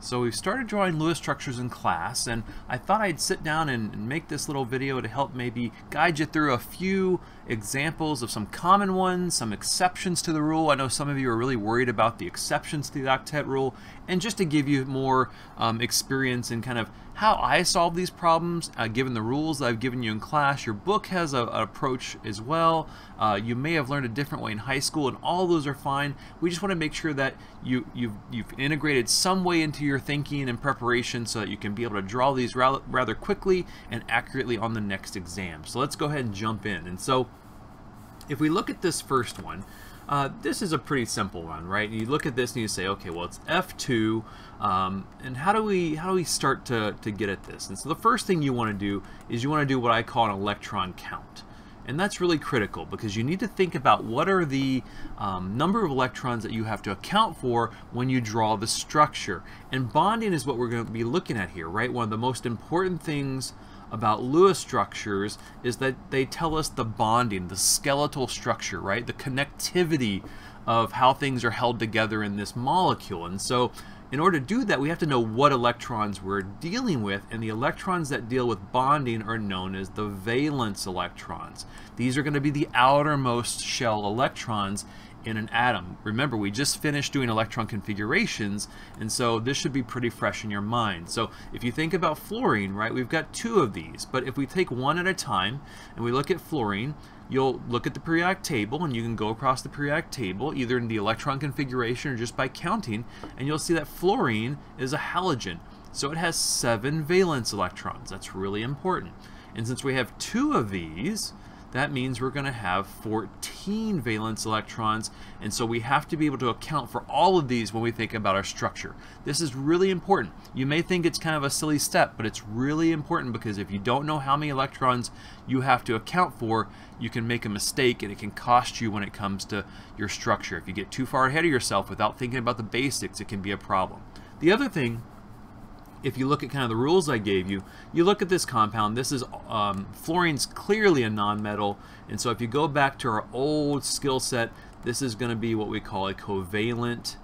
So we've started drawing Lewis structures in class and I thought I'd sit down and make this little video to help maybe guide you through a few examples of some common ones, some exceptions to the rule. I know some of you are really worried about the exceptions to the octet rule and just to give you more um, experience in kind of how I solve these problems uh, given the rules that I've given you in class. Your book has a, an approach as well. Uh, you may have learned a different way in high school and all those are fine. We just want to make sure that you, you've, you've integrated some way into your thinking and preparation so that you can be able to draw these rather quickly and accurately on the next exam. So let's go ahead and jump in. And so if we look at this first one, uh, this is a pretty simple one, right? You look at this and you say, okay, well it's F2, um, and how do we how do we start to, to get at this? And so the first thing you want to do is you want to do what I call an electron count. And that's really critical because you need to think about what are the um, number of electrons that you have to account for when you draw the structure. And bonding is what we're going to be looking at here, right? One of the most important things about Lewis structures is that they tell us the bonding, the skeletal structure, right? The connectivity of how things are held together in this molecule. And so in order to do that, we have to know what electrons we're dealing with, and the electrons that deal with bonding are known as the valence electrons. These are going to be the outermost shell electrons in an atom. Remember, we just finished doing electron configurations, and so this should be pretty fresh in your mind. So if you think about fluorine, right, we've got two of these, but if we take one at a time and we look at fluorine, you'll look at the periodic table and you can go across the periodic table either in the electron configuration or just by counting and you'll see that fluorine is a halogen so it has seven valence electrons that's really important and since we have two of these that means we're going to have 14 valence electrons and so we have to be able to account for all of these when we think about our structure. This is really important. You may think it's kind of a silly step but it's really important because if you don't know how many electrons you have to account for you can make a mistake and it can cost you when it comes to your structure. If you get too far ahead of yourself without thinking about the basics it can be a problem. The other thing if you look at kind of the rules I gave you, you look at this compound, this is, um, fluorine's clearly a nonmetal, and so if you go back to our old skill set, this is going to be what we call a covalent,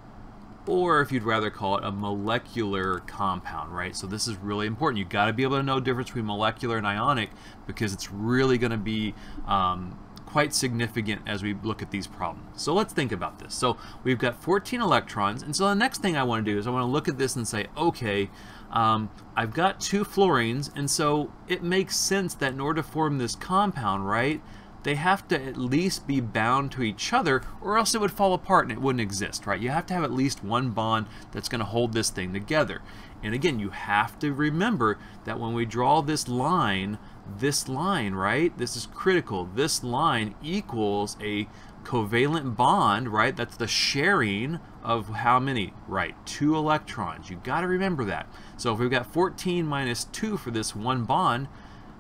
or if you'd rather call it a molecular compound, right? So this is really important. You've got to be able to know the difference between molecular and ionic because it's really going to be um, quite significant as we look at these problems. So let's think about this. So we've got 14 electrons, and so the next thing I want to do is I want to look at this and say, okay, um, I've got two fluorines, and so it makes sense that in order to form this compound, right, they have to at least be bound to each other or else it would fall apart and it wouldn't exist, right? You have to have at least one bond that's going to hold this thing together. And again, you have to remember that when we draw this line, this line, right? This is critical. This line equals a covalent bond, right? That's the sharing of how many? Right, two electrons. You've got to remember that. So if we've got 14 minus 2 for this one bond,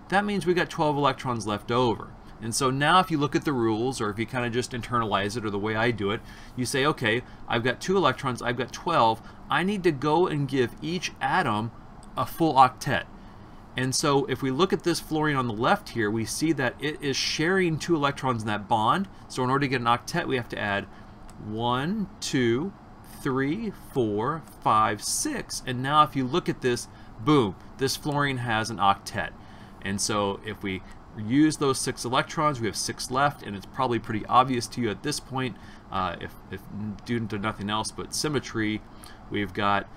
that means we've got 12 electrons left over. And so now if you look at the rules, or if you kind of just internalize it, or the way I do it, you say, okay, I've got two electrons, I've got 12, I need to go and give each atom a full octet. And so if we look at this fluorine on the left here, we see that it is sharing two electrons in that bond. So in order to get an octet, we have to add one, two, three, four, five, six. And now if you look at this, boom, this fluorine has an octet. And so if we use those six electrons, we have six left, and it's probably pretty obvious to you at this point, uh, if, if due to nothing else but symmetry, we've got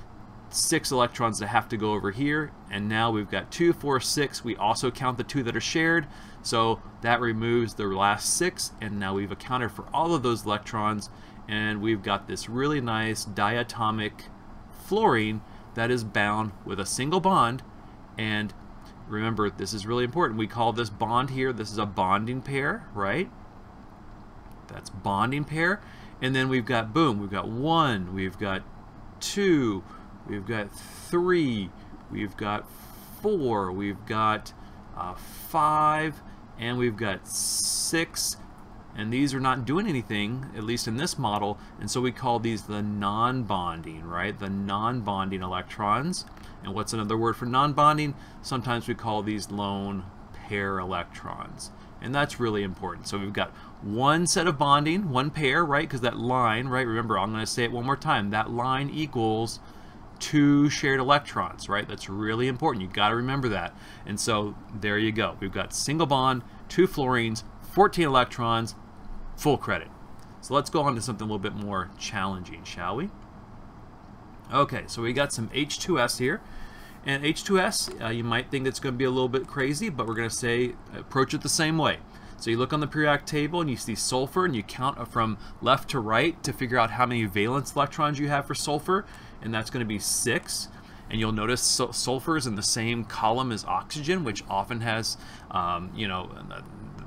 six electrons that have to go over here and now we've got two four six. We also count the two that are shared. So that removes the last six and now we've accounted for all of those electrons and we've got this really nice diatomic fluorine that is bound with a single bond. And remember this is really important. We call this bond here. This is a bonding pair right? That's bonding pair. And then we've got boom we've got one we've got two We've got three. We've got four. We've got uh, five. And we've got six. And these are not doing anything, at least in this model. And so we call these the non-bonding, right? The non-bonding electrons. And what's another word for non-bonding? Sometimes we call these lone pair electrons. And that's really important. So we've got one set of bonding, one pair, right? Because that line, right? Remember, I'm going to say it one more time. That line equals two shared electrons, right? That's really important. You've got to remember that. And so there you go. We've got single bond, two fluorines, 14 electrons, full credit. So let's go on to something a little bit more challenging, shall we? Okay, so we got some H2S here. And H2S, uh, you might think it's going to be a little bit crazy, but we're going to say approach it the same way. So you look on the periodic table and you see sulfur and you count from left to right to figure out how many valence electrons you have for sulfur, and that's going to be six. And you'll notice sulfur is in the same column as oxygen, which often has, um, you know,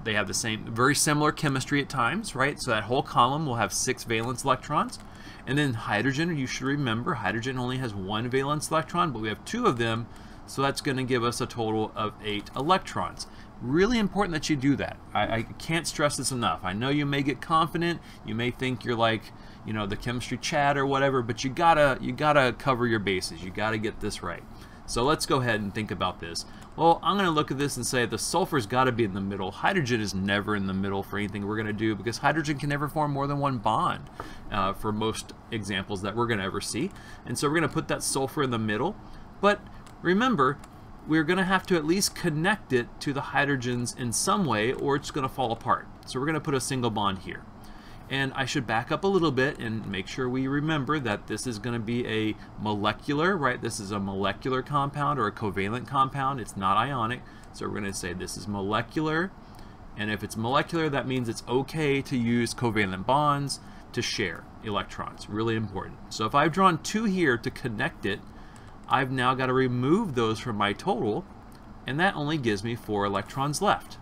they have the same, very similar chemistry at times, right? So that whole column will have six valence electrons. And then hydrogen, you should remember, hydrogen only has one valence electron, but we have two of them, so that's going to give us a total of eight electrons. Really important that you do that. I, I, can't stress this enough. I know you may get confident, you may think you're like, you know, the chemistry chat or whatever, but you gotta you gotta cover your bases. You gotta get this right. So let's go ahead and think about this. Well, I'm to look at this and say the sulfur's got to be in the middle. Hydrogen is never in the middle for anything we're to do because hydrogen can never form more than one bond uh, for most examples that we're to ever see. And so we're to put that sulfur in the middle. But remember, we're going to have to at least connect it to the hydrogens in some way or it's going to fall apart. So we're going to put a single bond here. And I should back up a little bit and make sure we remember that this is going to be a molecular, right? This is a molecular compound or a covalent compound. It's not ionic. So we're going to say this is molecular. And if it's molecular, that means it's okay to use covalent bonds to share electrons. Really important. So if I've drawn two here to connect it, I've now got to remove those from my total, and that only gives me four electrons left.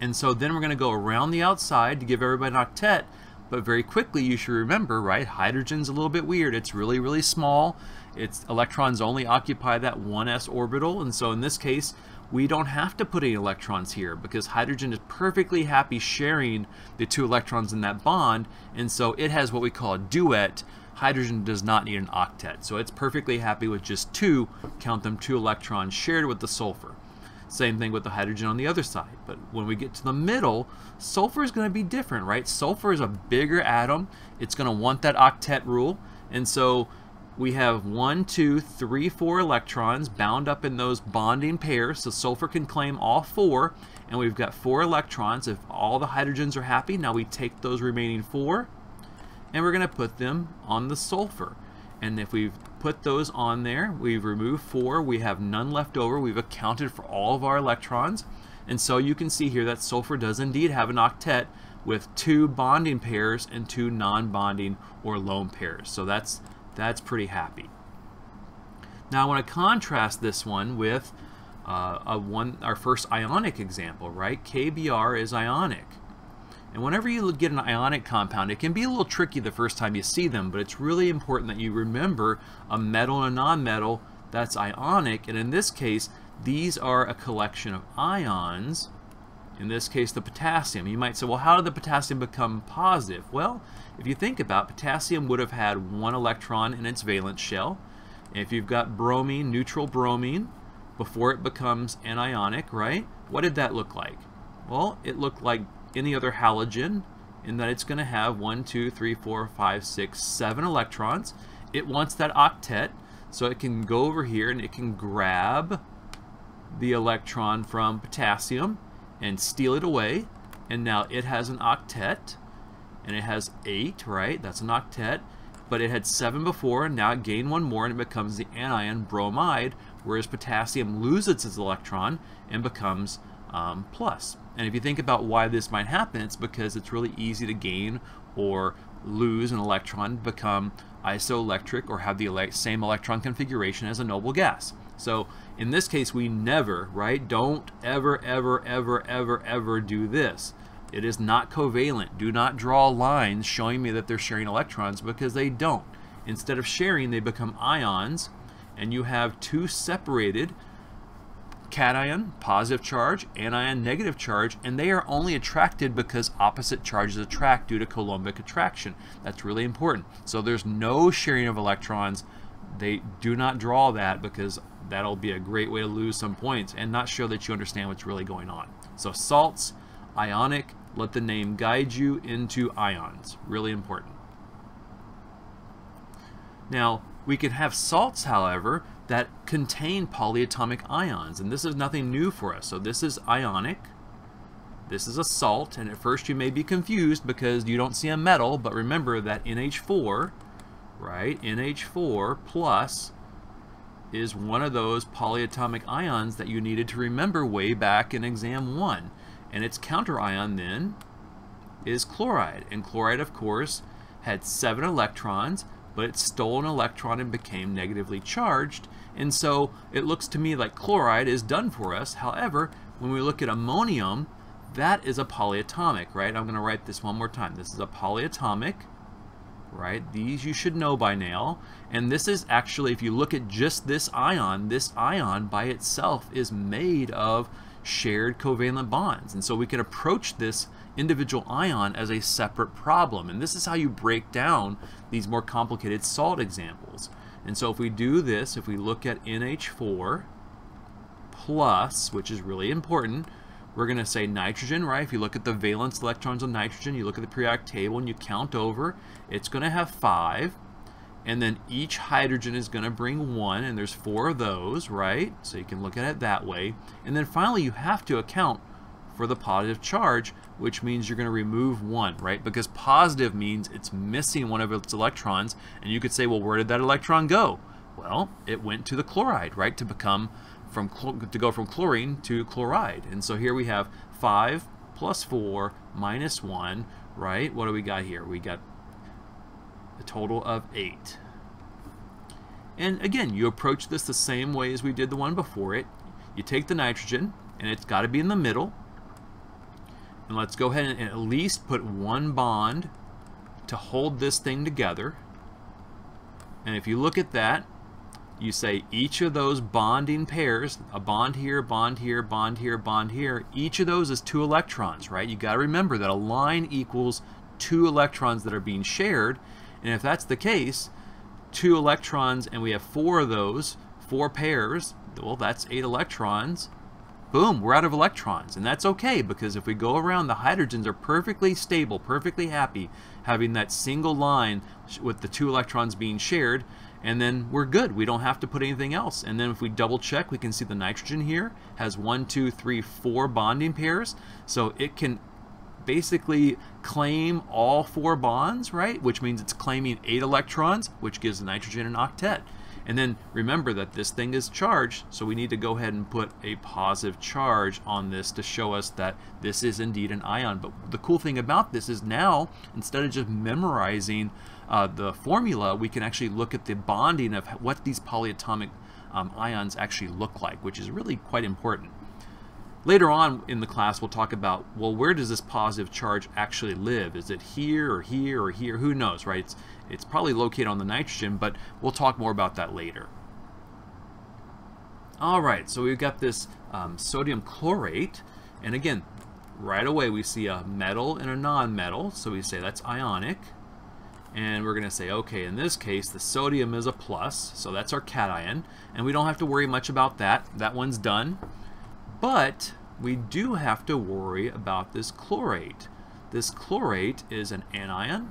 And so then we're going to go around the outside to give everybody an octet, but very quickly you should remember, right, hydrogen's a little bit weird. It's really, really small. Its electrons only occupy that 1s orbital, and so in this case, we don't have to put any electrons here because hydrogen is perfectly happy sharing the two electrons in that bond, and so it has what we call a duet. Hydrogen does not need an octet, so it's perfectly happy with just two, count them two electrons shared with the sulfur. Same thing with the hydrogen on the other side. But when we get to the middle, sulfur is going to be different, right? Sulfur is a bigger atom. It's going to want that octet rule. And so we have one, two, three, four electrons bound up in those bonding pairs. So sulfur can claim all four. And we've got four electrons. If all the hydrogens are happy, now we take those remaining four and we're going to put them on the sulfur. And if we've put those on there, we've removed four, we have none left over, we've accounted for all of our electrons. And so you can see here that sulfur does indeed have an octet with two bonding pairs and two non-bonding or lone pairs. So that's, that's pretty happy. Now I want to contrast this one with uh, a one, our first ionic example, right? KBr is ionic. And whenever you get an ionic compound, it can be a little tricky the first time you see them, but it's really important that you remember a metal and a nonmetal that's ionic. And in this case, these are a collection of ions. In this case, the potassium. You might say, well, how did the potassium become positive? Well, if you think about it, potassium would have had one electron in its valence shell. If you've got bromine, neutral bromine, before it becomes anionic, right? What did that look like? Well, it looked like any other halogen in that it's going to have 1, 2, 3, 4, 5, 6, 7 electrons. It wants that octet, so it can go over here and it can grab the electron from potassium and steal it away. And now it has an octet, and it has 8, right? That's an octet. But it had 7 before, and now it gained one more, and it becomes the anion bromide, whereas potassium loses its electron and becomes um, plus. And if you think about why this might happen, it's because it's really easy to gain or lose an electron, become isoelectric, or have the ele same electron configuration as a noble gas. So in this case, we never, right? Don't ever, ever, ever, ever, ever do this. It is not covalent. Do not draw lines showing me that they're sharing electrons because they don't. Instead of sharing, they become ions, and you have two separated cation, positive charge, anion, negative charge, and they are only attracted because opposite charges attract due to Coulombic attraction. That's really important. So there's no sharing of electrons. They do not draw that because that'll be a great way to lose some points and not show that you understand what's really going on. So salts, ionic, let the name guide you into ions. Really important. Now, We can have salts, however, that contain polyatomic ions, and this is nothing new for us. So this is ionic, this is a salt, and at first you may be confused because you don't see a metal, but remember that NH4, right, NH4 plus is one of those polyatomic ions that you needed to remember way back in exam 1. And its counter ion then is chloride. And chloride, of course, had seven electrons, but it stole an electron and became negatively charged. And so it looks to me like chloride is done for us. However, when we look at ammonium, that is a polyatomic, right? I'm going to write this one more time. This is a polyatomic, right? These you should know by now. And this is actually, if you look at just this ion, this ion by itself is made of shared covalent bonds. And so we can approach this individual ion as a separate problem. And this is how you break down these more complicated salt examples. And so if we do this, if we look at NH4 plus, which is really important, we're going to say nitrogen, right? If you look at the valence electrons of nitrogen, you look at the periodic table and you count over, it's going to have five. And then each hydrogen is going to bring one, and there's four of those, right? So you can look at it that way. And then finally, you have to account for the positive charge, which means you're going to remove one, right? Because positive means it's missing one of its electrons, and you could say, well, where did that electron go? Well, it went to the chloride, right, to become from to go from chlorine to chloride. And so here we have 5 plus 4 minus 1, right? What do we got here? We got a total of 8. And again, you approach this the same way as we did the one before it. You take the nitrogen, and it's got to be in the middle. And let's go ahead and at least put one bond to hold this thing together. And if you look at that, you say each of those bonding pairs, a bond here, bond here, bond here, bond here, each of those is two electrons, right? You got to remember that a line equals two electrons that are being shared. And if that's the case, two electrons and we have four of those, four pairs, well, that's eight electrons. Boom, we're out of electrons. And that's okay because if we go around, the hydrogens are perfectly stable, perfectly happy having that single line with the two electrons being shared and then we're good. We don't have to put anything else. And then if we double check, we can see the nitrogen here has one, two, three, four bonding pairs. So it can basically claim all four bonds, right? Which means it's claiming eight electrons, which gives the nitrogen an octet. And then remember that this thing is charged, so we need to go ahead and put a positive charge on this to show us that this is indeed an ion. But the cool thing about this is now, instead of just memorizing uh, the formula, we can actually look at the bonding of what these polyatomic um, ions actually look like, which is really quite important. Later on in the class, we'll talk about, well, where does this positive charge actually live? Is it here or here or here? Who knows, right? It's, it's probably located on the nitrogen, but we'll talk more about that later. All right, so we've got this um, sodium chlorate, and again, right away we see a metal and a non-metal, so we say that's ionic. And we're going to say, okay, in this case, the sodium is a plus, so that's our cation, and we don't have to worry much about that. That one's done. But we do have to worry about this chlorate. This chlorate is an anion,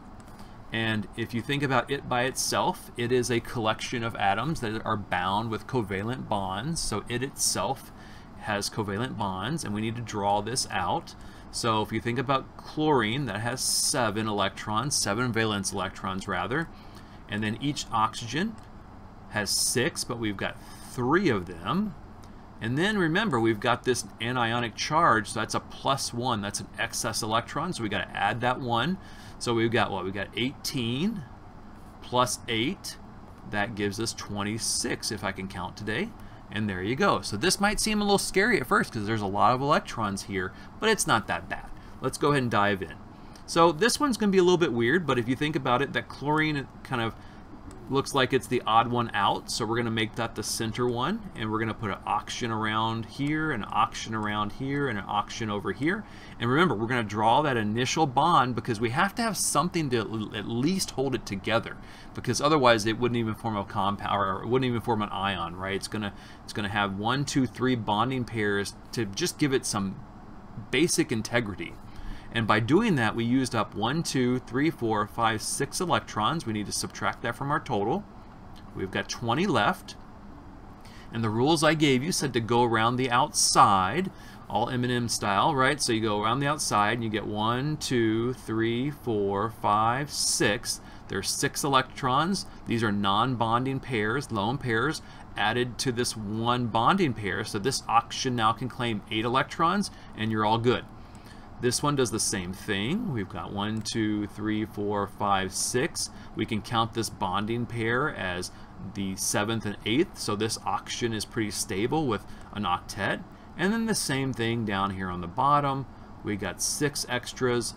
and if you think about it by itself, it is a collection of atoms that are bound with covalent bonds. So it itself has covalent bonds, and we need to draw this out. So if you think about chlorine, that has seven electrons, seven valence electrons rather, and then each oxygen has six, but we've got three of them. And then remember, we've got this anionic charge, so that's a plus one. That's an excess electron, so we got to add that one. So we've got what? We've got 18 plus 8. That gives us 26 if I can count today. And there you go. So this might seem a little scary at first because there's a lot of electrons here, but it's not that bad. Let's go ahead and dive in. So this one's going to be a little bit weird, but if you think about it, that chlorine kind of looks like it's the odd one out, so we're going to make that the center one, and we're going to put an oxygen around here, an oxygen around here, and an oxygen over here. And remember, we're going to draw that initial bond because we have to have something to at least hold it together, because otherwise it wouldn't even form a compound, or it wouldn't even form an ion, right? It's going to it's going to have one, two, three bonding pairs to just give it some basic integrity. And by doing that, we used up one, two, three, four, five, six electrons. We need to subtract that from our total. We've got 20 left. And the rules I gave you said to go around the outside, all M&M style, right? So you go around the outside and you get one, two, three, four, five, six. There's six electrons. These are non-bonding pairs, lone pairs, added to this one bonding pair. So this oxygen now can claim eight electrons and you're all good. This one does the same thing. We've got one, two, three, four, five, six. We can count this bonding pair as the seventh and eighth. So this oxygen is pretty stable with an octet. And then the same thing down here on the bottom. We got six extras,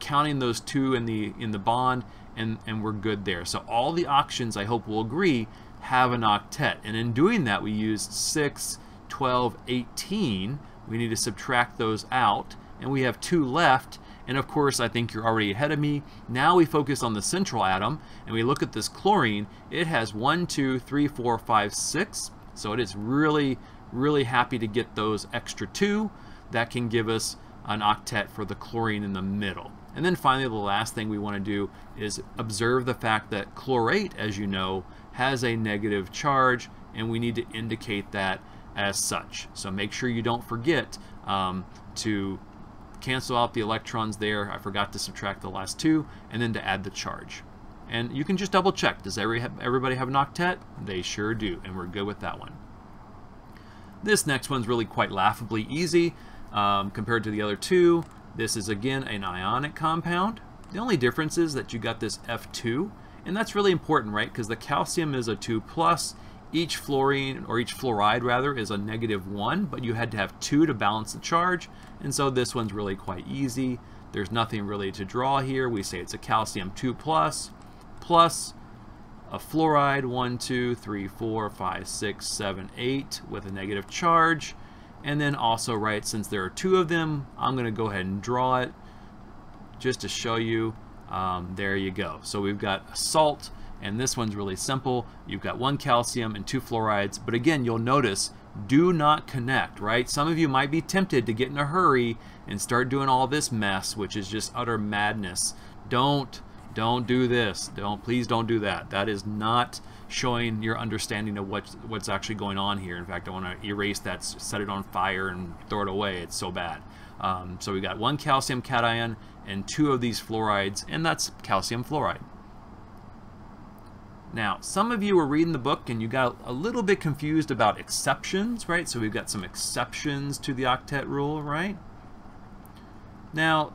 counting those two in the in the bond, and, and we're good there. So all the oxygens, I hope will agree, have an octet. And in doing that, we used 6, 12, 18. We need to subtract those out, and we have two left. And of course, I think you're already ahead of me. Now we focus on the central atom, and we look at this chlorine. It has 1, 2, 3, 4, 5, 6. So it is really, really happy to get those extra two. That can give us an octet for the chlorine in the middle. And then finally, the last thing we want to do is observe the fact that chlorate, as you know, has a negative charge, and we need to indicate that as such. So make sure you don't forget um, to cancel out the electrons there. I forgot to subtract the last two, and then to add the charge. And you can just double check. Does every, everybody have an octet? They sure do, and we're good with that one. This next one's really quite laughably easy um, compared to the other two. This is again an ionic compound. The only difference is that you got this F2, and that's really important, right? Because the calcium is a 2 plus, each fluorine, or each fluoride rather, is a negative 1, but you had to have 2 to balance the charge, and so this one's really quite easy. There's nothing really to draw here. We say it's a calcium 2 plus, plus a fluoride 1, 2, 3, 4, 5, 6, 7, 8 with a negative charge. And then also, right, since there are two of them, I'm going to go ahead and draw it just to show you. Um, there you go. So we've got a salt, and this one's really simple. You've got one calcium and two fluorides, but again, you'll notice do not connect, right? Some of you might be tempted to get in a hurry and start doing all this mess, which is just utter madness. Don't, don't do this. Don't, please don't do that. That is not showing your understanding of what's, what's actually going on here. In fact, I want to erase that, set it on fire and throw it away. It's so bad. Um, so we got one calcium cation and two of these fluorides, and that's calcium fluoride. Now, some of you were reading the book and you got a little bit confused about exceptions, right? So we've got some exceptions to the octet rule, right? Now,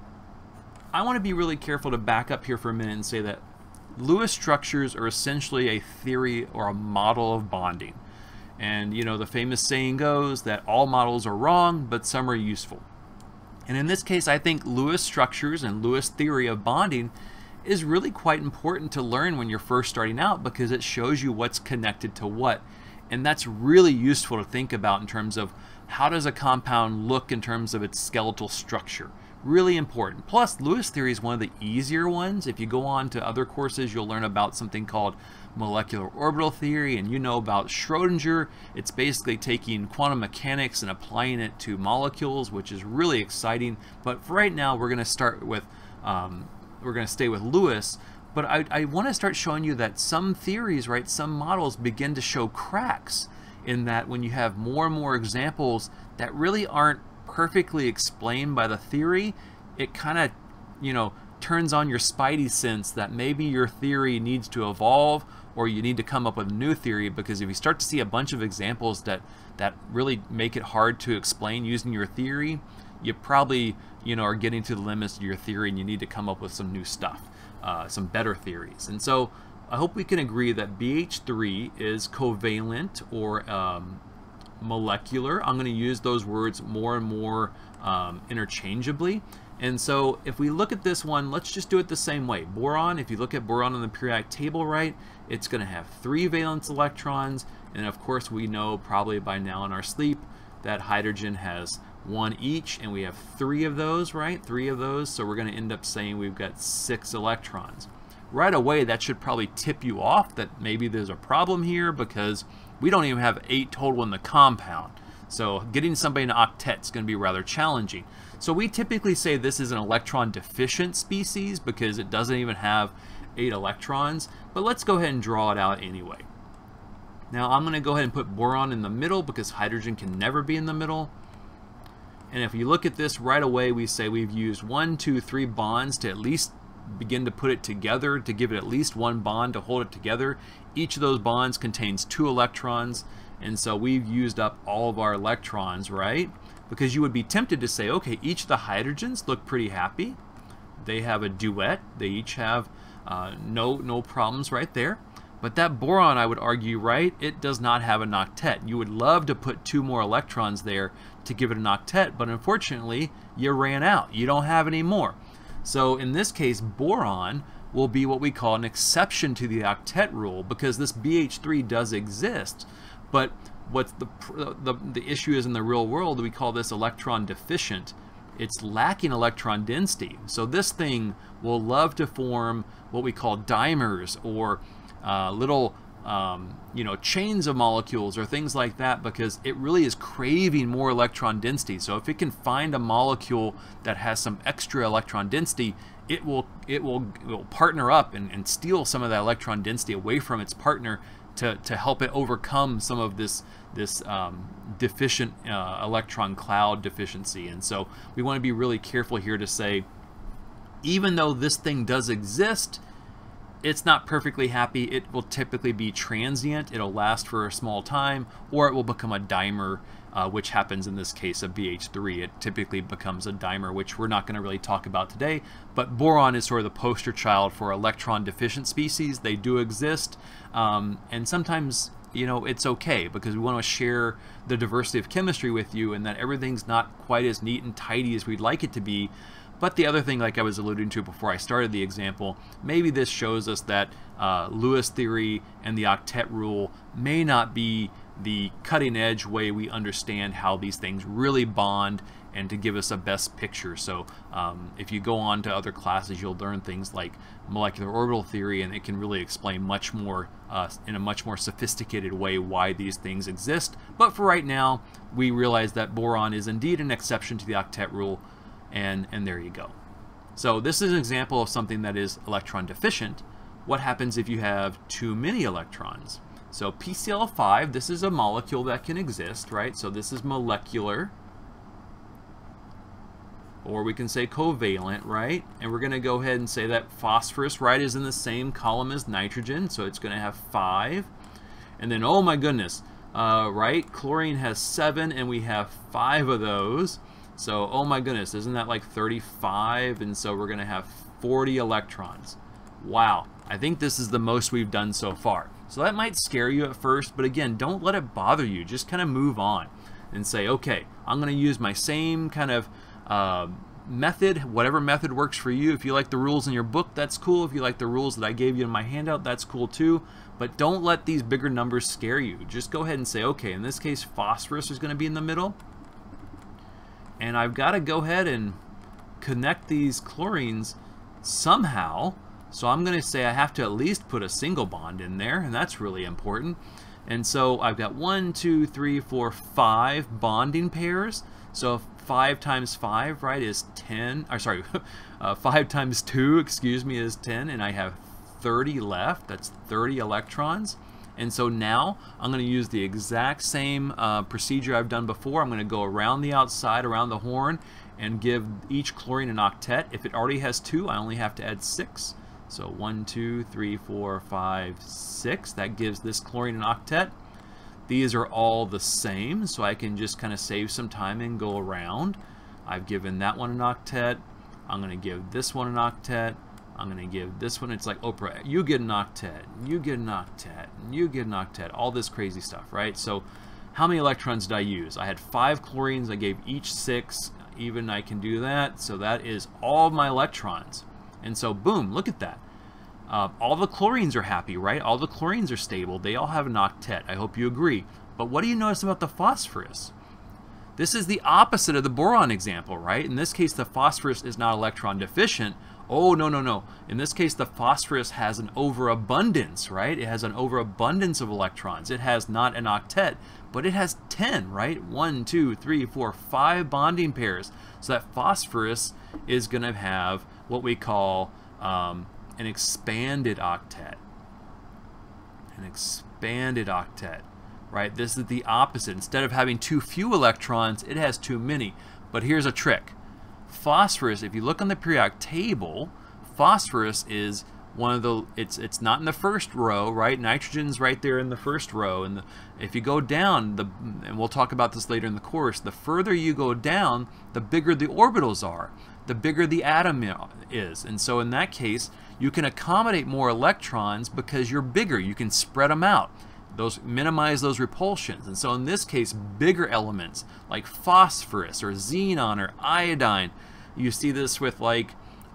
I want to be really careful to back up here for a minute and say that Lewis structures are essentially a theory or a model of bonding. And you know, the famous saying goes that all models are wrong, but some are useful. And in this case, I think Lewis structures and Lewis theory of bonding is really quite important to learn when you're first starting out because it shows you what's connected to what. And that's really useful to think about in terms of how does a compound look in terms of its skeletal structure. Really important. Plus, Lewis theory is one of the easier ones. If you go on to other courses, you'll learn about something called molecular orbital theory, and you know about Schrodinger. It's basically taking quantum mechanics and applying it to molecules, which is really exciting. But for right now, we're going to start with, um, we're going to stay with Lewis. But I, I want to start showing you that some theories, right, some models begin to show cracks in that when you have more and more examples that really aren't perfectly explained by the theory, it kind of, you know, turns on your spidey sense that maybe your theory needs to evolve or you need to come up with a new theory because if you start to see a bunch of examples that that really make it hard to explain using your theory you probably you know are getting to the limits of your theory and you need to come up with some new stuff uh, some better theories and so I hope we can agree that BH3 is covalent or um, molecular I'm going to use those words more and more um, interchangeably and so if we look at this one, let's just do it the same way. Boron, if you look at boron on the periodic table, right, it's going to have three valence electrons. And of course, we know probably by now in our sleep that hydrogen has one each, and we have three of those, right? Three of those, so we're going to end up saying we've got six electrons. Right away, that should probably tip you off that maybe there's a problem here because we don't even have eight total in the compound. So getting somebody in octet is going to be rather challenging. So we typically say this is an electron deficient species because it doesn't even have eight electrons, but let's go ahead and draw it out anyway. Now I'm going to go ahead and put boron in the middle because hydrogen can never be in the middle. And if you look at this right away, we say we've used one, two, three bonds to at least begin to put it together, to give it at least one bond to hold it together. Each of those bonds contains two electrons, and so we've used up all of our electrons, right? Because you would be tempted to say, okay, each of the hydrogens look pretty happy. They have a duet. They each have uh, no, no problems right there. But that boron, I would argue, right, it does not have an octet. You would love to put two more electrons there to give it an octet, but unfortunately, you ran out. You don't have any more. So in this case, boron will be what we call an exception to the octet rule because this BH3 does exist. But what the, the, the issue is in the real world, we call this electron deficient. It's lacking electron density. So this thing will love to form what we call dimers or uh, little um, you know chains of molecules or things like that because it really is craving more electron density. So if it can find a molecule that has some extra electron density it will it will, it will partner up and, and steal some of that electron density away from its partner to, to help it overcome some of this this um, deficient uh, electron cloud deficiency. And so we want to be really careful here to say even though this thing does exist it's not perfectly happy. It will typically be transient. It'll last for a small time, or it will become a dimer, uh, which happens in this case of BH3. It typically becomes a dimer, which we're not going to really talk about today. But boron is sort of the poster child for electron deficient species. They do exist, um, and sometimes you know it's okay because we want to share the diversity of chemistry with you, and that everything's not quite as neat and tidy as we'd like it to be. But the other thing, like I was alluding to before I started the example, maybe this shows us that uh, Lewis theory and the octet rule may not be the cutting edge way we understand how these things really bond and to give us a best picture. So um, if you go on to other classes, you'll learn things like molecular orbital theory, and it can really explain much more uh, in a much more sophisticated way why these things exist. But for right now, we realize that boron is indeed an exception to the octet rule and, and there you go. So this is an example of something that is electron deficient. What happens if you have too many electrons? So PCl5, this is a molecule that can exist, right? So this is molecular. Or we can say covalent, right? And we're going to go ahead and say that phosphorus, right, is in the same column as nitrogen. So it's going to have 5. And then, oh my goodness, uh, right? Chlorine has 7, and we have 5 of those. So, oh my goodness, isn't that like 35? And so we're going to have 40 electrons. Wow, I think this is the most we've done so far. So that might scare you at first, but again, don't let it bother you. Just kind of move on and say, okay, I'm going to use my same kind of uh, method, whatever method works for you. If you like the rules in your book, that's cool. If you like the rules that I gave you in my handout, that's cool too. But don't let these bigger numbers scare you. Just go ahead and say, okay, in this case, phosphorus is going to be in the middle and I've got to go ahead and connect these chlorines somehow. So I'm going to say I have to at least put a single bond in there, and that's really important. And so I've got one, two, three, four, five bonding pairs. So 5 times 5, right, is 10, or sorry, uh, 5 times 2, excuse me, is 10, and I have 30 left. That's 30 electrons. And so now I'm going to use the exact same uh, procedure I've done before. I'm going to go around the outside, around the horn, and give each chlorine an octet. If it already has two, I only have to add six. So one, two, three, four, five, six. That gives this chlorine an octet. These are all the same, so I can just kind of save some time and go around. I've given that one an octet. I'm going to give this one an octet. I'm going to give this one, it's like Oprah, you get an octet, you get an octet, you get an octet, all this crazy stuff, right? So how many electrons did I use? I had five chlorines, I gave each six, even I can do that, so that is all my electrons. And so boom, look at that. Uh, all the chlorines are happy, right? All the chlorines are stable. They all have an octet. I hope you agree. But what do you notice about the phosphorus? This is the opposite of the boron example, right? In this case, the phosphorus is not electron deficient, Oh, no, no, no. In this case, the phosphorus has an overabundance, right? It has an overabundance of electrons. It has not an octet, but it has 10, right? One, two, three, four, five bonding pairs. So that phosphorus is going to have what we call um, an expanded octet. An expanded expanded octet, right? This is the opposite. Instead of having too few electrons, it has too many. But here's a trick. Phosphorus, if you look on the periodic table, phosphorus is one of the it's it's not in the first row right? Nitrogen's right there in the first row. And the, if you go down the and we'll talk about this later in the course the further you go down the bigger the orbitals are the bigger the atom is. And so in that case you can accommodate more electrons because you're bigger. You can spread them out those minimize those repulsions and so in this case bigger elements like phosphorus or xenon or iodine you see this with like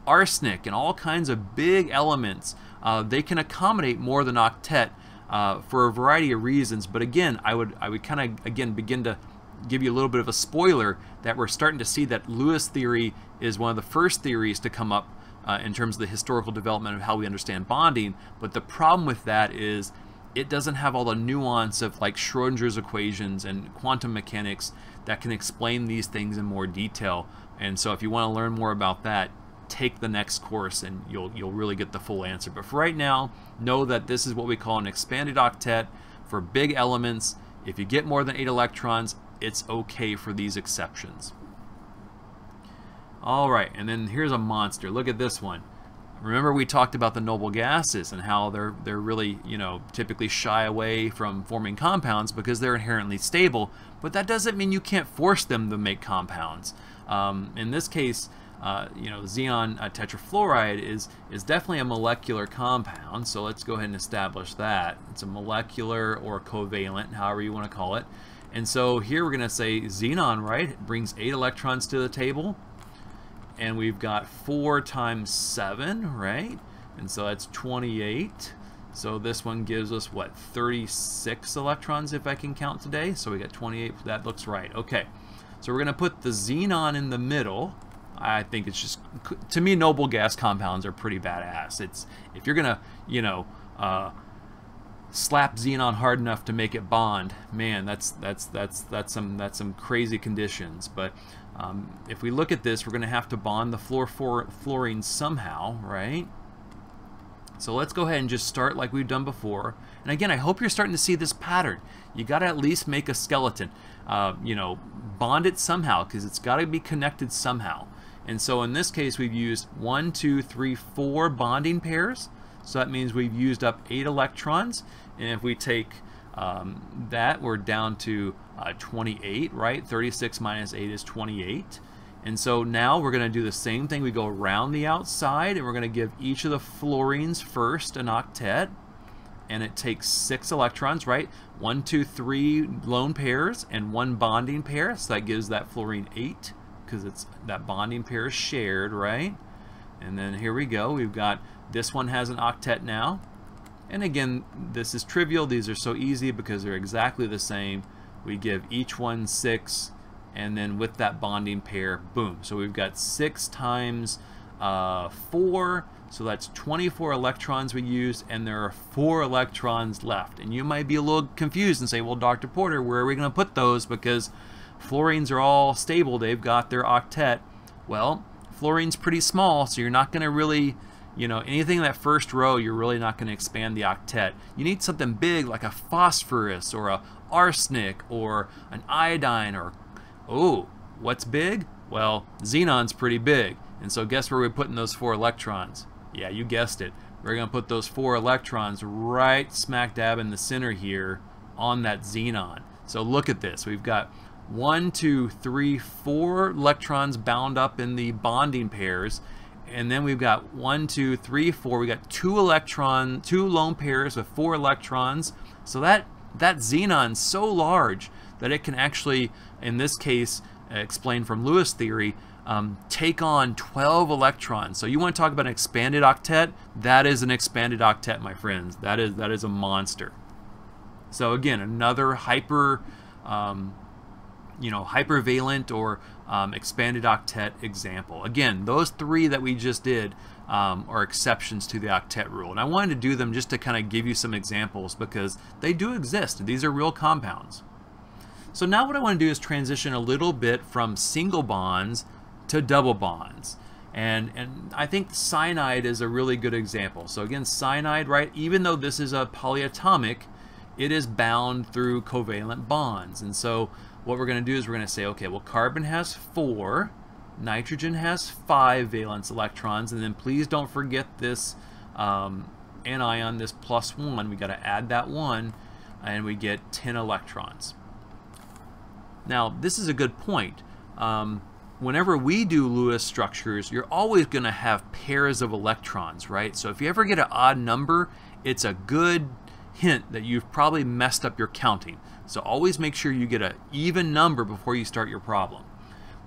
arsenic and all kinds of big elements. Uh, they can accommodate more than octet uh, for a variety of reasons. But again, I would I would kind of again begin to give you a little bit of a spoiler that we're starting to see that Lewis theory is one of the first theories to come up uh, in terms of the historical development of how we understand bonding. But the problem with that is it doesn't have all the nuance of like Schrodinger's equations and quantum mechanics that can explain these things in more detail. And so if you want to learn more about that, take the next course and you'll you'll really get the full answer. But for right now, know that this is what we call an expanded octet for big elements. If you get more than 8 electrons, it's okay for these exceptions. All right, and then here's a monster. Look at this one. Remember we talked about the noble gases and how they're they're really, you know, typically shy away from forming compounds because they're inherently stable, but that doesn't mean you can't force them to make compounds. Um, in this case, uh, you know, xenon uh, tetrafluoride is, is definitely a molecular compound, so let's go ahead and establish that. It's a molecular or covalent, however you want to call it. And so here we're going to say xenon, right, it brings 8 electrons to the table, and we've got 4 times 7, right? And so that's 28. So this one gives us, what, 36 electrons if I can count today? So we got 28, that looks right. Okay, so we're going to put the xenon in the middle, I think it's just to me noble gas compounds are pretty badass. It's if you're gonna you know uh, slap xenon hard enough to make it bond, man, that's that's that's that's some that's some crazy conditions. But um, if we look at this, we're gonna have to bond the fluor fluorine somehow, right? So let's go ahead and just start like we've done before. And again, I hope you're starting to see this pattern. You got to at least make a skeleton. Uh, you know, bond it somehow because it's got to be connected somehow. And so in this case, we've used one, two, three, four bonding pairs. So that means we've used up eight electrons. And if we take um, that, we're down to uh, 28, right? 36 minus 8 is 28. And so now we're going to do the same thing. We go around the outside and we're going to give each of the fluorines first an octet. And it takes six electrons, right? One, two, three lone pairs and one bonding pair. So that gives that fluorine eight because it's that bonding pair is shared, right? And then here we go. We've got this one has an octet now. And again, this is trivial. These are so easy because they're exactly the same. We give each one six, and then with that bonding pair, boom. So we've got six times uh, four, so that's 24 electrons we used, and there are four electrons left. And you might be a little confused and say, well, Dr. Porter, where are we going to put those? Because fluorines are all stable, they've got their octet. Well, fluorine's pretty small, so you're not going to really, you know, anything in that first row, you're really not going to expand the octet. You need something big like a phosphorus or a arsenic or an iodine or, oh, what's big? Well, xenon's pretty big. And so guess where we're putting those four electrons? Yeah, you guessed it. We're going to put those four electrons right smack dab in the center here on that xenon. So look at this. We've got one, two, three, four electrons bound up in the bonding pairs. And then we've got one, two, three, four. We got two electron, two lone pairs with four electrons. So that that xenon's so large that it can actually, in this case, explained from Lewis theory, um, take on 12 electrons. So you want to talk about an expanded octet? That is an expanded octet, my friends. That is that is a monster. So again, another hyper um, you know, hypervalent or um, expanded octet example. Again, those three that we just did um, are exceptions to the octet rule. And I wanted to do them just to kind of give you some examples because they do exist. These are real compounds. So now what I want to do is transition a little bit from single bonds to double bonds. And, and I think cyanide is a really good example. So again, cyanide, right, even though this is a polyatomic, it is bound through covalent bonds. And so what we're going to do is we're going to say, okay, well, carbon has four, nitrogen has five valence electrons, and then please don't forget this um, anion, this plus one. We got to add that one, and we get 10 electrons. Now, this is a good point. Um, whenever we do Lewis structures, you're always going to have pairs of electrons, right? So if you ever get an odd number, it's a good hint that you've probably messed up your counting. So always make sure you get an even number before you start your problem.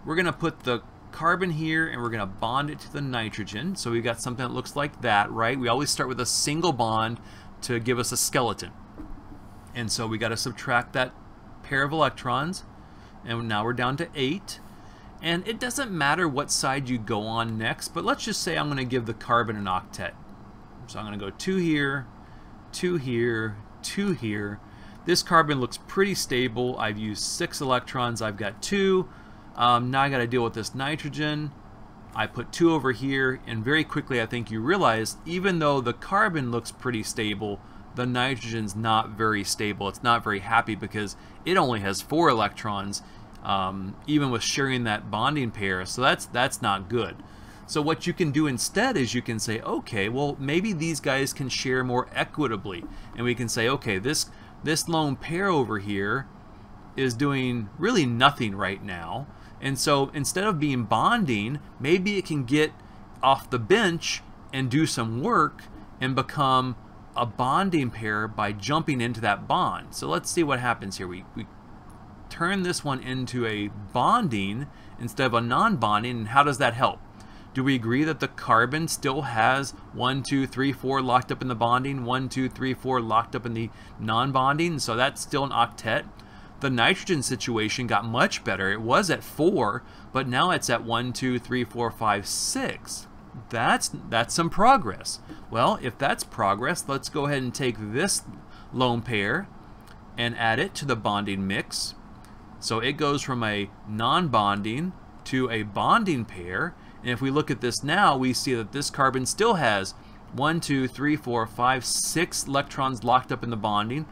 We're going to put the carbon here and we're going to bond it to the nitrogen. So we've got something that looks like that, right? We always start with a single bond to give us a skeleton. And so we got to subtract that pair of electrons. And now we're down to 8. And it doesn't matter what side you go on next, but let's just say I'm going to give the carbon an octet. So I'm going to go 2 here, 2 here, 2 here. This carbon looks pretty stable. I've used 6 electrons. I've got 2. Um, now I got to deal with this nitrogen. I put 2 over here, and very quickly I think you realize, even though the carbon looks pretty stable, the nitrogen's not very stable. It's not very happy because it only has 4 electrons, um, even with sharing that bonding pair. So that's, that's not good. So what you can do instead is you can say, okay, well maybe these guys can share more equitably. And we can say, okay, this, this lone pair over here is doing really nothing right now. And so instead of being bonding, maybe it can get off the bench and do some work and become a bonding pair by jumping into that bond. So let's see what happens here. We, we turn this one into a bonding instead of a non-bonding, and how does that help? Do we agree that the carbon still has 1, 2, 3, 4 locked up in the bonding, 1, 2, 3, 4 locked up in the non-bonding, so that's still an octet? The nitrogen situation got much better. It was at 4, but now it's at 1, 2, 3, 4, 5, 6. That's, that's some progress. Well, if that's progress, let's go ahead and take this lone pair and add it to the bonding mix. So it goes from a non-bonding to a bonding pair, and if we look at this now, we see that this carbon still has one, two, three, four, five, six electrons locked up in the bonding,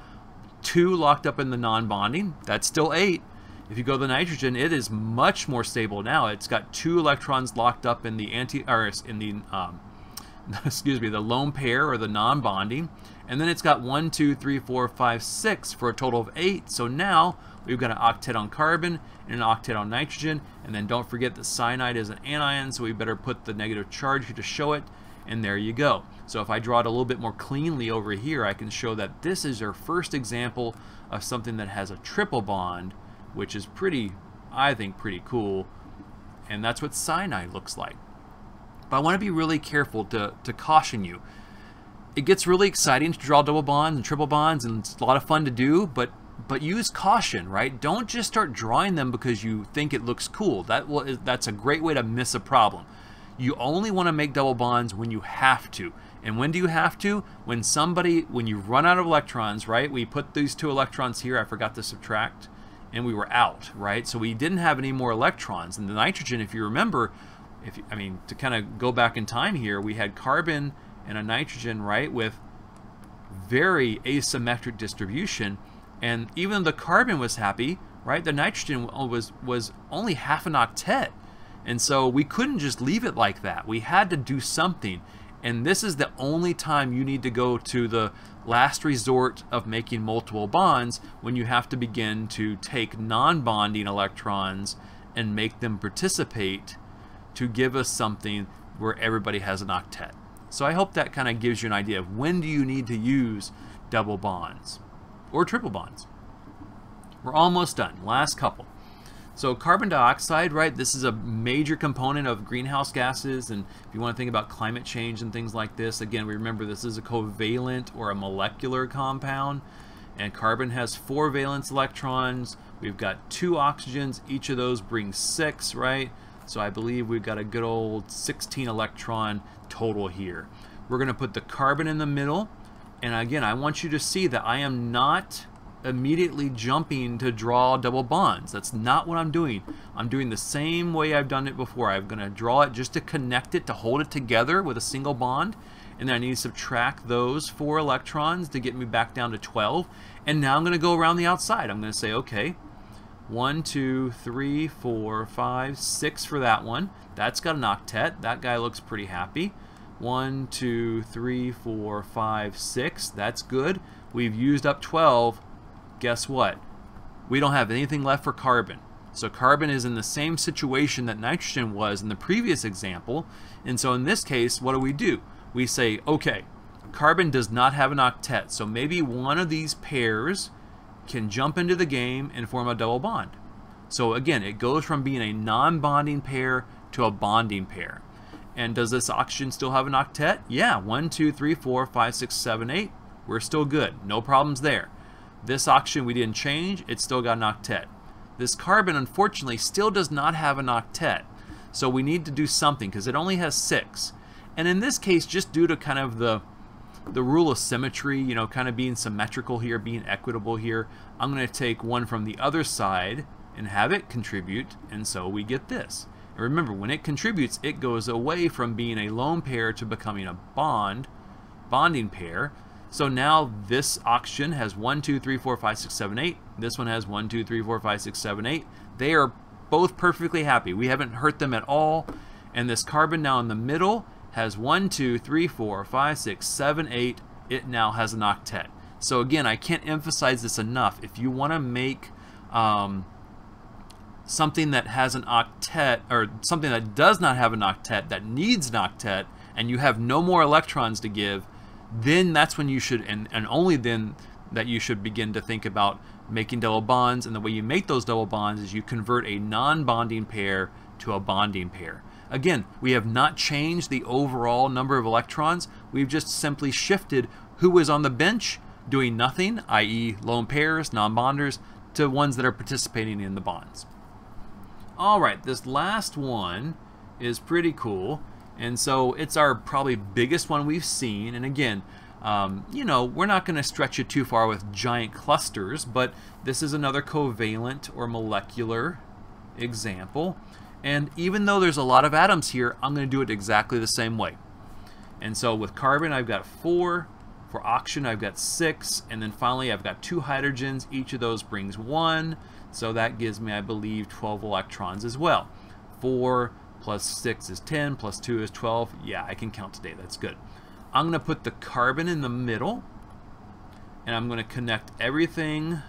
two locked up in the non-bonding. That's still eight. If you go to the nitrogen, it is much more stable now. It's got two electrons locked up in the anti, or in the, um, excuse me, the lone pair or the non-bonding, and then it's got one, two, three, four, five, six for a total of eight. So now we've got an octet on carbon and an octet on nitrogen, and then don't forget that cyanide is an anion, so we better put the negative charge here to show it, and there you go. So if I draw it a little bit more cleanly over here, I can show that this is our first example of something that has a triple bond, which is pretty, I think, pretty cool, and that's what cyanide looks like. But I want to be really careful to, to caution you. It gets really exciting to draw double bonds and triple bonds, and it's a lot of fun to do, but but use caution, right? Don't just start drawing them because you think it looks cool. That will, that's a great way to miss a problem. You only want to make double bonds when you have to. And when do you have to? When somebody, when you run out of electrons, right? We put these two electrons here, I forgot to subtract, and we were out, right? So we didn't have any more electrons. And the nitrogen, if you remember, if I mean, to kind of go back in time here, we had carbon and a nitrogen, right, with very asymmetric distribution and even the carbon was happy, right? The nitrogen uh, was was only half an octet. And so we couldn't just leave it like that. We had to do something. And this is the only time you need to go to the last resort of making multiple bonds when you have to begin to take non-bonding electrons and make them participate to give us something where everybody has an octet. So I hope that kind of gives you an idea of when do you need to use double bonds or triple bonds. We're almost done. Last couple. So carbon dioxide, right, this is a major component of greenhouse gases, and if you want to think about climate change and things like this, again, we remember this is a covalent or a molecular compound, and carbon has four valence electrons. We've got two oxygens. Each of those brings six, right? So I believe we've got a good old 16 electron total here. We're going to put the carbon in the middle, and again, I want you to see that I am not immediately jumping to draw double bonds. That's not what I'm doing. I'm doing the same way I've done it before. I'm going to draw it just to connect it, to hold it together with a single bond. and then I need to subtract those four electrons to get me back down to 12. And now I'm going to go around the outside. I'm going to say, okay, one, two, three, four, five, six for that one. That's got an octet. That guy looks pretty happy. One, two, three, four, five, six. That's good. We've used up 12. Guess what? We don't have anything left for carbon. So carbon is in the same situation that nitrogen was in the previous example. And so in this case, what do we do? We say, okay, carbon does not have an octet. So maybe one of these pairs can jump into the game and form a double bond. So again, it goes from being a non-bonding pair to a bonding pair. And does this oxygen still have an octet? Yeah, 1, 2, 3, 4, 5, 6, 7, 8. We're still good. No problems there. This oxygen we didn't change. It's still got an octet. This carbon, unfortunately, still does not have an octet. So we need to do something because it only has 6. And in this case, just due to kind of the the rule of symmetry, you know, kind of being symmetrical here, being equitable here, I'm going to take one from the other side and have it contribute, and so we get this. And remember, when it contributes, it goes away from being a lone pair to becoming a bond, bonding pair. So now this oxygen has 1, 2, 3, 4, 5, 6, 7, 8. This one has 1, 2, 3, 4, 5, 6, 7, 8. They are both perfectly happy. We haven't hurt them at all. And this carbon now in the middle has 1, 2, 3, 4, 5, 6, 7, 8. It now has an octet. So again, I can't emphasize this enough. If you want to make um, something that has an octet, or something that does not have an octet, that needs an octet, and you have no more electrons to give, then that's when you should, and, and only then that you should begin to think about making double bonds. And the way you make those double bonds is you convert a non-bonding pair to a bonding pair. Again, we have not changed the overall number of electrons. We've just simply shifted who is on the bench doing nothing, i.e. lone pairs, non-bonders, to ones that are participating in the bonds. All right, this last one is pretty cool. And so it's our probably biggest one we've seen. And again, um, you know, we're not going to stretch it too far with giant clusters, but this is another covalent or molecular example. And even though there's a lot of atoms here, I'm going to do it exactly the same way. And so with carbon, I've got four. For oxygen, I've got six. And then finally, I've got two hydrogens. Each of those brings one. So that gives me, I believe, 12 electrons as well. Four plus six is 10, plus two is 12. Yeah, I can count today. That's good. I'm going to put the carbon in the middle. And I'm going to connect everything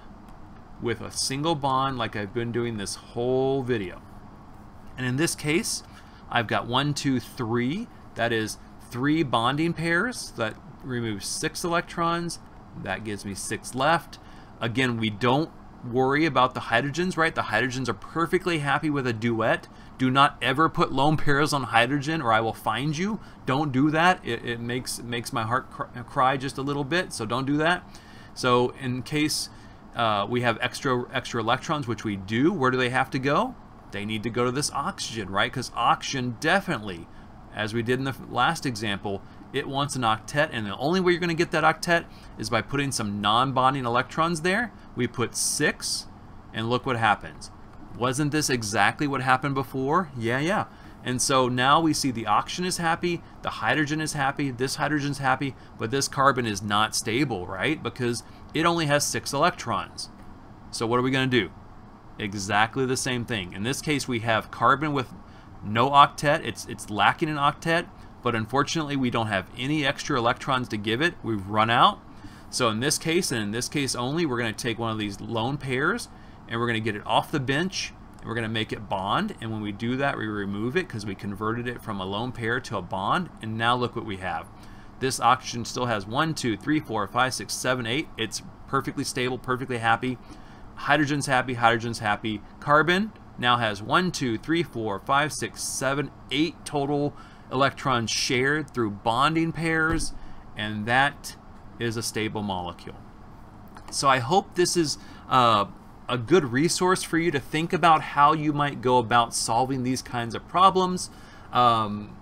with a single bond like I've been doing this whole video. And in this case, I've got one, two, three. That is three bonding pairs. That removes six electrons. That gives me six left. Again, we don't worry about the hydrogens, right? The hydrogens are perfectly happy with a duet. Do not ever put lone pairs on hydrogen or I will find you. Don't do that. It, it makes it makes my heart cry, cry just a little bit, so don't do that. So in case uh, we have extra extra electrons, which we do, where do they have to go? They need to go to this oxygen, right? Because oxygen definitely, as we did in the last example, it wants an octet, and the only way you're going to get that octet is by putting some non-bonding electrons there. We put six, and look what happens. Wasn't this exactly what happened before? Yeah, yeah. And so now we see the oxygen is happy, the hydrogen is happy, this hydrogen's happy, but this carbon is not stable, right? Because it only has six electrons. So what are we going to do? Exactly the same thing. In this case, we have carbon with no octet. It's, it's lacking an octet, but unfortunately, we don't have any extra electrons to give it. We've run out. So in this case, and in this case only, we're going to take one of these lone pairs, and we're going to get it off the bench, and we're going to make it bond. And when we do that, we remove it because we converted it from a lone pair to a bond. And now look what we have. This oxygen still has 1, 2, 3, 4, 5, 6, 7, 8. It's perfectly stable, perfectly happy. Hydrogen's happy, hydrogen's happy. Carbon now has one, two, three, four, five, six, seven, eight total electrons shared through bonding pairs, and that is a stable molecule. So I hope this is uh, a good resource for you to think about how you might go about solving these kinds of problems. Um,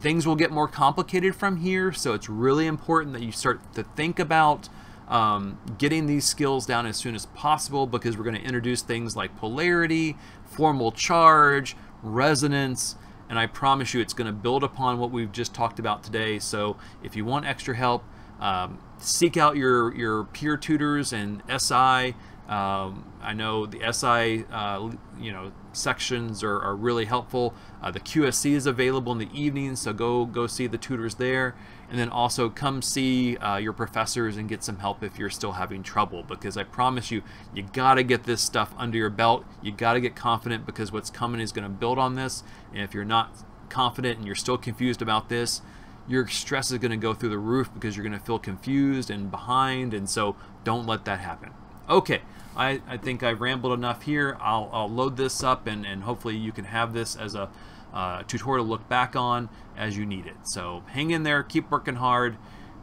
things will get more complicated from here, so it's really important that you start to think about um, getting these skills down as soon as possible because we're going to introduce things like polarity, formal charge, resonance, and I promise you it's going to build upon what we've just talked about today. So if you want extra help, um, seek out your, your peer tutors and SI. Um, I know the SI, uh, you know, sections are, are really helpful. Uh, the QSC is available in the evenings, so go go see the tutors there, and then also come see uh, your professors and get some help if you're still having trouble. Because I promise you, you got to get this stuff under your belt. You got to get confident because what's coming is going to build on this. And if you're not confident and you're still confused about this, your stress is going to go through the roof because you're going to feel confused and behind. And so don't let that happen. Okay, I, I think I've rambled enough here. I'll, I'll load this up and, and hopefully you can have this as a uh, tutorial to look back on as you need it. So hang in there, keep working hard,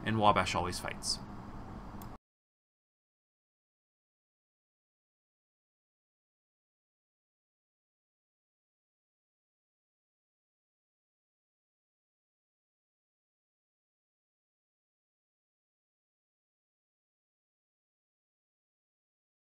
and Wabash always fights.